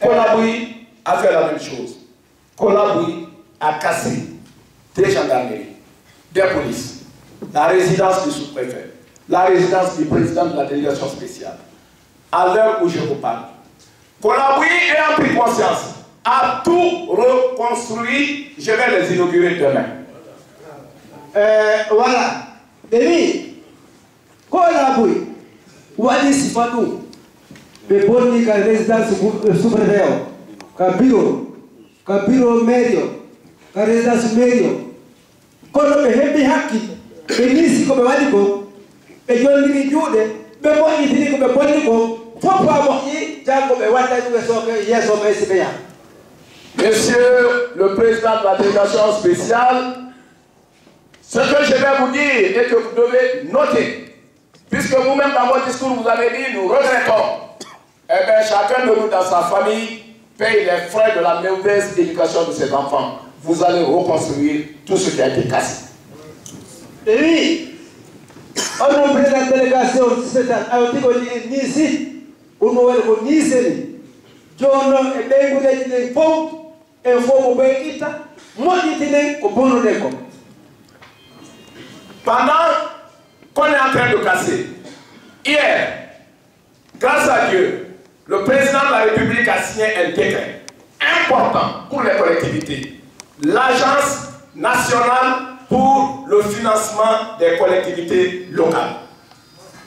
Kolaboui a fait la même chose. Kolaboui a cassé des gendarmeries, des polices, la résidence du sous-préfet, la résidence du président de la délégation spéciale. À l'heure où je vous parle, Kolaboui ayant pris conscience, a tout reconstruit. Je vais les inaugurer demain. Euh, voilà. Demi, Kolaboui, wali sifatu, beboni ka résidence sous-préfet, ka bureau, ka bureau medio, ka résidence medio, kono ɓe heɓi hakki ɓe nisi koɓe waɗi ko ɓe jonniri juuɗe ɓe moƴƴitini ko ɓe bonni ko fof a janngo ɓe e soke yeeso ɓe si ɓe Monsieur le président de la délégation spéciale, ce que je vais vous dire et que vous devez noter, puisque vous-même dans votre discours vous avez dit nous regrettons, eh bien chacun de nous dans sa famille paye les frais de la mauvaise éducation de ses enfants. Vous allez reconstruire tout ce qui a été cassé. ewi onon président délégation spécial awti ko nisi ɗumno waɗi ko niseni joni noon e ɓeygudeji ɗin fof en fof mo ɓey itta moƴƴitinen ko bonnuɗen ko Pendant qu'on est en train de casser, hier, grâce à Dieu, de la République a signé un décret important pour les collectivités. L'Agence nationale pour le financement des collectivités locales.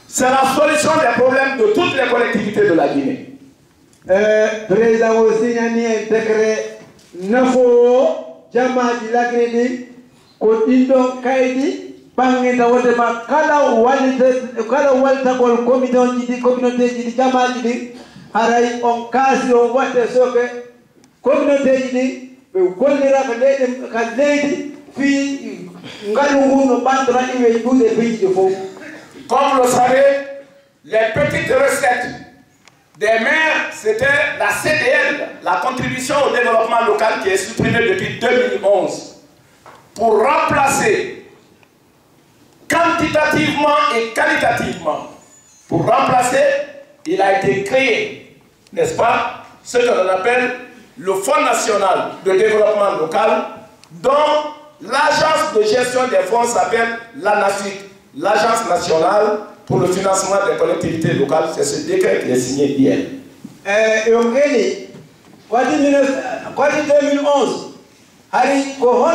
C'est la solution des problèmes de toutes les collectivités de la Guinée. Eh, haray on Comme le savez, les petites recettes. Des maires, c'était la CDL, la contribution au développement local qui est supprimée depuis 2011 pour remplacer quantitativement et qualitativement. Pour remplacer, il a été créé, n'est-ce pas, ce que l'on appelle le Fonds national de développement local, dont l'agence de gestion des fonds s'appelle l'ANAFIC, l'agence nationale pour le financement des collectivités locales. C'est ce décret qui est signé hier. Eh, yo ngeni waɗi waɗi 2011 hari ko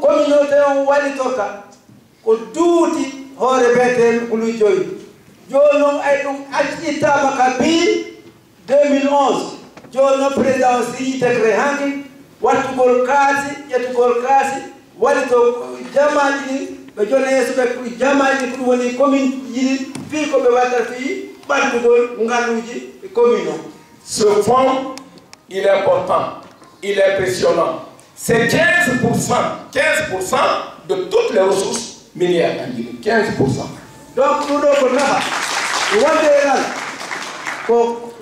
communauté on 2011 joni noon président o signi décret hanki wattugol kaasi ƴettugol kaasi waɗi to jamaji ɗi ɓe jona yeeso ɓe jamaji ɗi ko ɗum woni commune jiɗi fii ko ɓe waddata fii ɓattugol ngaluji commune o Ce fonds, il est important, il est impressionnant. C'est 15%, 15% de toutes les ressources minières en Guinée. 15%. donc ɗum ɗo ko nafa wonde ngal ko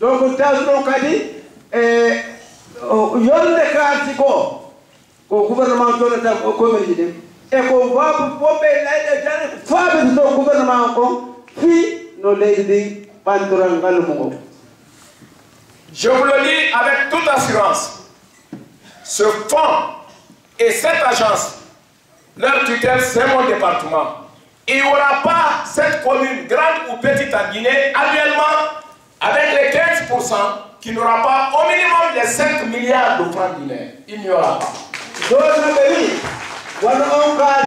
donc tawɗon kadi e yonde kalti ko ko gouvernement jonata commune ji ɗin e ko to gouvernement kon fi no leydi Je vous le dis avec toute assurance, ce fonds et cette agence, leur tutelle, c'est mon département. Il n'y aura pas cette commune, grande ou petite en Guinée, annuellement, avec les 15%, qui n'aura pas au minimum les 5 milliards de francs guinéens. Il n'y aura pas.